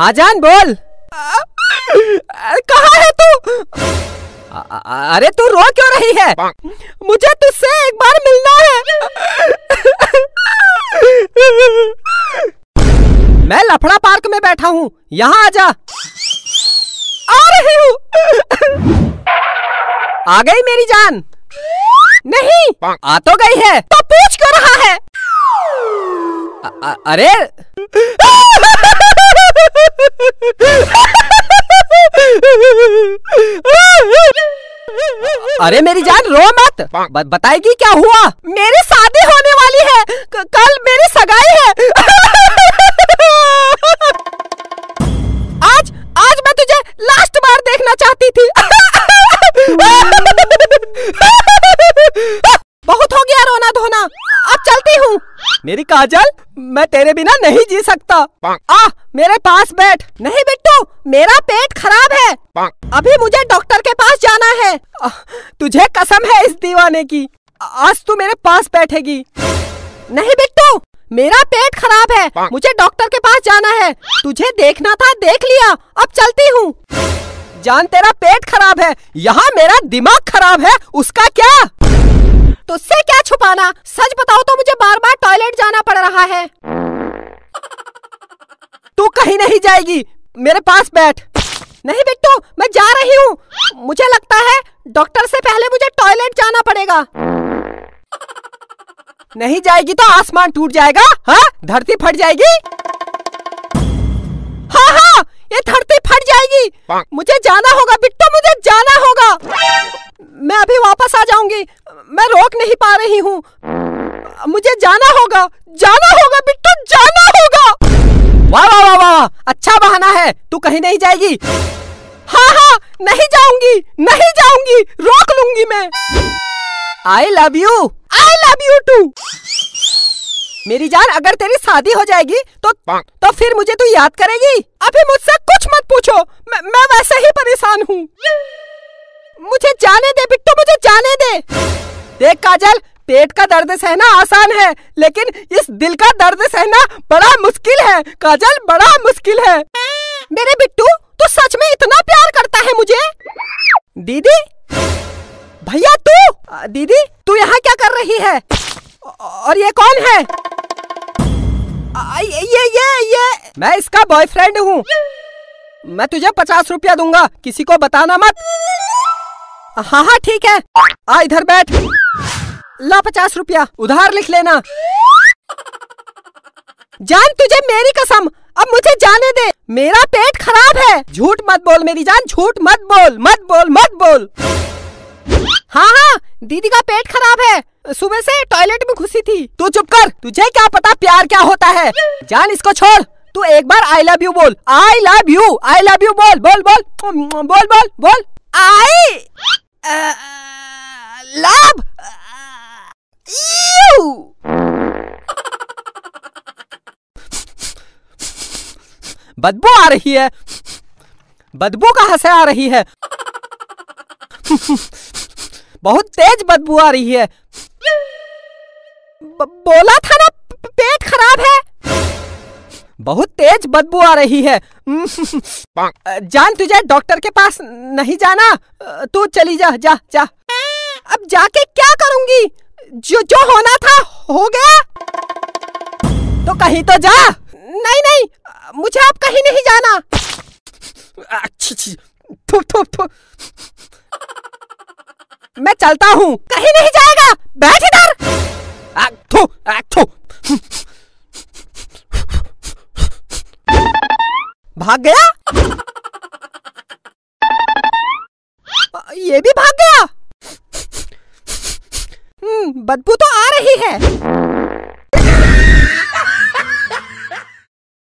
हाँ जान, बोल। कहा है तू? अरे तू रो क्यों रही है? मुझे तुझसे एक बार मिलना है। मैं लफड़ा पार्क में बैठा हूँ। यहाँ आजा आ रही हूँ। आ गई मेरी जान। नहीं, आ तो गई है। तो पूछ क्यों रहा है? अ- अरे। अरे मेरी जान रो मत। ब- बताएगी क्या हुआ? मेरी शादी होने वाली है। क- कल मेरी सगाई है। आज आज मैं तुझे लास्ट बार देखना चाहती थी। बहुत हो गया रोना धोना। अब चलती हूँ। मेरी काजल मैं तेरे बिना नहीं जी सकता। आ मेरे पास बैठ। नहीं बिट्टू मेरा पेट खराब है। अभी मुझे डॉक्टर तुझे कसम है इस दीवाने की। आज तू मेरे पास बैठेगी। नहीं बिट्टू मेरा पेट खराब है। मुझे डॉक्टर के पास जाना है। तुझे देखना था देख लिया। अब चलती हूँ। जान तेरा पेट खराब है। यहाँ मेरा दिमाग खराब है। उसका क्या? तुझसे क्या छुपाना? सच बताओ तो मुझे बार बार टॉयलेट जाना पड़ रहा है। तू कहीं नहीं जाएगी। मेरे पास बैठ। नहीं बिट्टू मैं जा रही हूँ। मुझे लगता है डॉक्टर से पहले मुझे टॉयलेट जाना पड़ेगा। नहीं जाएगी तो आसमान टूट जाएगा हाँ? धरती फट जाएगी। हाँ हाँ ये धरती फट जाएगी। मुझे जाना होगा बिट्टू मुझे जाना होगा। मैं अभी वापस आ जाऊँगी। मैं रोक नहीं पा रही हूँ। मुझे जाना होगा जाना होगा बिट्टू जाना होगा। वाह वाह वाह वाह अच्छा बहाना है। तू कहीं नहीं जाएगी। हाँ हाँ नहीं जाऊँगी नहीं जाऊँगी रोक लूँगी मैं। I love you I love you too मेरी जान अगर तेरी शादी हो जाएगी तो तो फिर मुझे तू याद करेगी। अभी मुझसे कुछ मत पूछो। मैं, मैं वैसे ही परेशान हूँ। मुझे जाने दे बिट्टू मुझे जाने दे। देख काजल पेट का दर्द सहना आसान है लेकिन इस दिल का दर्द सहना बड़ा मुश्किल है। काजल बड़ा मुश्किल है। मेरे बिट्टू तू सच में इतना प्यार करता है मुझे? दीदी? भैया, तू? दीदी, तू यहाँ क्या कर रही है? और ये कौन है? ये ये ये ये, मैं इसका बॉयफ्रेंड हूँ। मैं तुझे पचास रुपया दूँगा, किसी को बताना मत। हाँ हाँ ठीक है। आ, इधर बैठ। ला पचास रुपया, उधार लिख लेना। जान तुझे मेरी कसम अब मुझे जाने दे। मेरा पेट खराब है। झूठ मत बोल मेरी जान, झूठ मत बोल मत बोल मत बोल। हाँ हाँ दीदी का पेट खराब है। सुबह से टॉयलेट में घुसी थी। तू चुप कर, तुझे क्या पता प्यार क्या होता है। जान इसको छोड़, तू एक बार आई लव यू बोल। I love you I love you बोल बोल बोल। बोल बोल बोल। आई लव यू बदबू आ रही है। बदबू कहाँ से आ रही है? बहुत तेज बदबू आ रही है। ब- बोला था ना, पेट खराब है। बहुत तेज बदबू आ रही है। जान तुझे, डॉक्टर के पास नहीं जाना। तू चली जा जा जा। अब जाके क्या करूँगी? जो जो होना था, हो गया। तो कहीं तो जा। मुझे आप कहीं नहीं जाना। अच्छी अच्छी थू थू थू। मैं चलता हूँ। कहीं नहीं जाएगा। बैठ इधर। थू, थू। भाग गया? ये भी भाग गया। हम्म बदबू तो आ रही है।